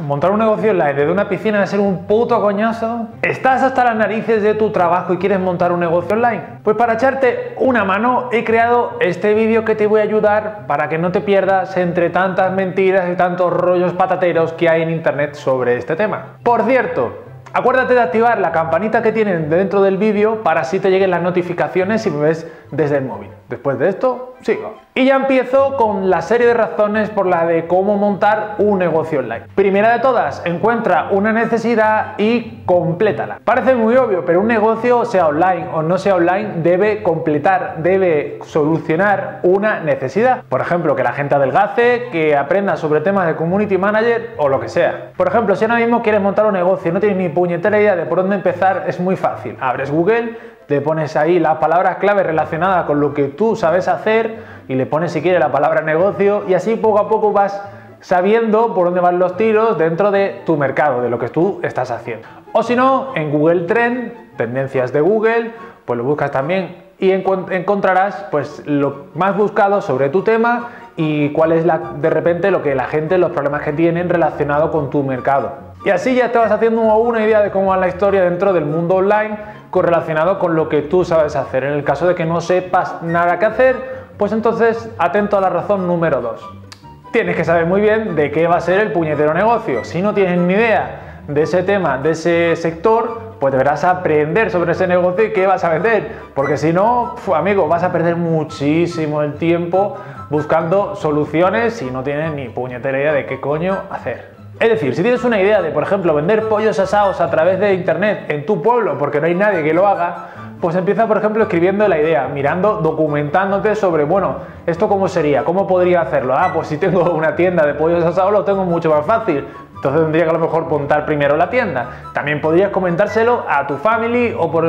montar un negocio online desde una piscina a ser un puto coñazo. ¿Estás hasta las narices de tu trabajo y quieres montar un negocio online? Pues para echarte una mano he creado este vídeo que te voy a ayudar para que no te pierdas entre tantas mentiras y tantos rollos patateros que hay en internet sobre este tema. Por cierto, Acuérdate de activar la campanita que tienen dentro del vídeo para así te lleguen las notificaciones si me ves desde el móvil. Después de esto, sigo. Y ya empiezo con la serie de razones por la de cómo montar un negocio online. Primera de todas, encuentra una necesidad y complétala. Parece muy obvio, pero un negocio, sea online o no sea online, debe completar, debe solucionar una necesidad. Por ejemplo, que la gente adelgace, que aprenda sobre temas de community manager o lo que sea. Por ejemplo, si ahora mismo quieres montar un negocio y no tienes ni puñetera idea de por dónde empezar, es muy fácil. Abres Google, le pones ahí las palabras clave relacionadas con lo que tú sabes hacer y le pones si quieres la palabra negocio y así poco a poco vas sabiendo por dónde van los tiros dentro de tu mercado, de lo que tú estás haciendo. O si no, en Google Trend, tendencias de Google, pues lo buscas también y encontrarás pues lo más buscado sobre tu tema y cuál es la, de repente lo que la gente, los problemas que tienen relacionado con tu mercado. Y así ya te vas haciendo una idea de cómo va la historia dentro del mundo online correlacionado con lo que tú sabes hacer. En el caso de que no sepas nada que hacer, pues entonces atento a la razón número 2. Tienes que saber muy bien de qué va a ser el puñetero negocio. Si no tienes ni idea de ese tema, de ese sector, pues deberás aprender sobre ese negocio y qué vas a vender. Porque si no, amigo, vas a perder muchísimo el tiempo buscando soluciones y no tienes ni puñetera idea de qué coño hacer. Es decir, si tienes una idea de, por ejemplo, vender pollos asados a través de internet en tu pueblo porque no hay nadie que lo haga, pues empieza, por ejemplo, escribiendo la idea, mirando, documentándote sobre, bueno, ¿esto cómo sería? ¿Cómo podría hacerlo? Ah, pues si tengo una tienda de pollos asados lo tengo mucho más fácil. Entonces tendría que a lo mejor montar primero la tienda. También podrías comentárselo a tu family o por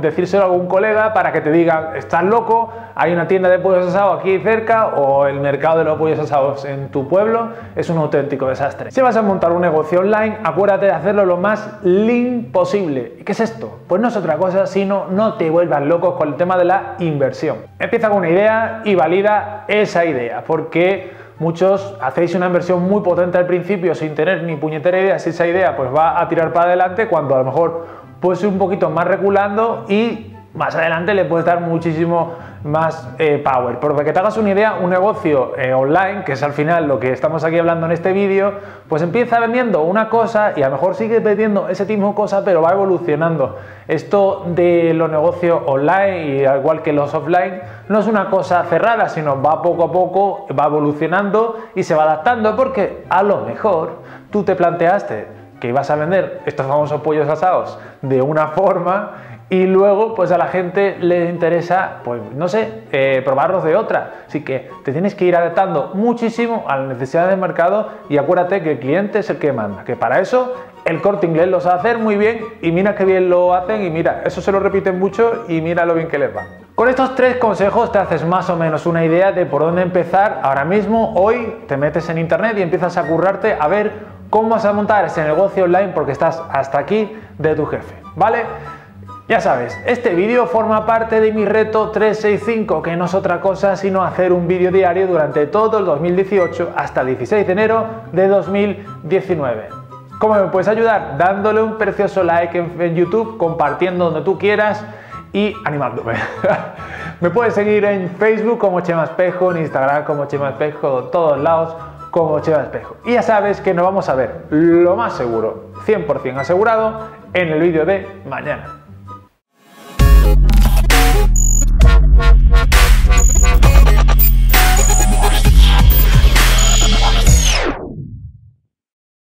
decírselo a algún colega para que te digan, estás loco, hay una tienda de pollos asados aquí cerca o el mercado de los pollos asados en tu pueblo es un auténtico desastre. Si vas a montar un negocio online, acuérdate de hacerlo lo más lean posible. ¿Y qué es esto? Pues no es otra cosa sino no te vuelvas locos con el tema de la inversión. Empieza con una idea y valida esa idea, porque Muchos hacéis una inversión muy potente al principio sin tener ni puñetera idea si esa idea pues va a tirar para adelante cuando a lo mejor puede ir un poquito más reculando y más adelante le puedes dar muchísimo más eh, power. Porque que te hagas una idea, un negocio eh, online, que es al final lo que estamos aquí hablando en este vídeo, pues empieza vendiendo una cosa y a lo mejor sigue vendiendo ese mismo cosa, pero va evolucionando. Esto de los negocios online, y al igual que los offline, no es una cosa cerrada, sino va poco a poco, va evolucionando y se va adaptando, porque a lo mejor tú te planteaste que ibas a vender estos famosos pollos asados de una forma y luego pues a la gente le interesa, pues no sé, eh, probarlos de otra. Así que te tienes que ir adaptando muchísimo a las necesidades del mercado y acuérdate que el cliente es el que manda, que para eso el corte inglés lo sabe hacer muy bien y mira qué bien lo hacen y mira, eso se lo repiten mucho y mira lo bien que les va. Con estos tres consejos te haces más o menos una idea de por dónde empezar. Ahora mismo, hoy, te metes en internet y empiezas a currarte a ver cómo vas a montar ese negocio online porque estás hasta aquí de tu jefe, ¿vale? Ya sabes, este vídeo forma parte de mi reto 365, que no es otra cosa sino hacer un vídeo diario durante todo el 2018 hasta el 16 de enero de 2019. ¿Cómo me puedes ayudar? Dándole un precioso like en, YouTube, compartiendo donde tú quieras y animándome. me puedes seguir en Facebook como Chema Espejo, en Instagram como Chema Espejo, en todos lados como Chema Espejo. Y ya sabes que nos vamos a ver, lo más seguro, 100% asegurado, en el vídeo de mañana.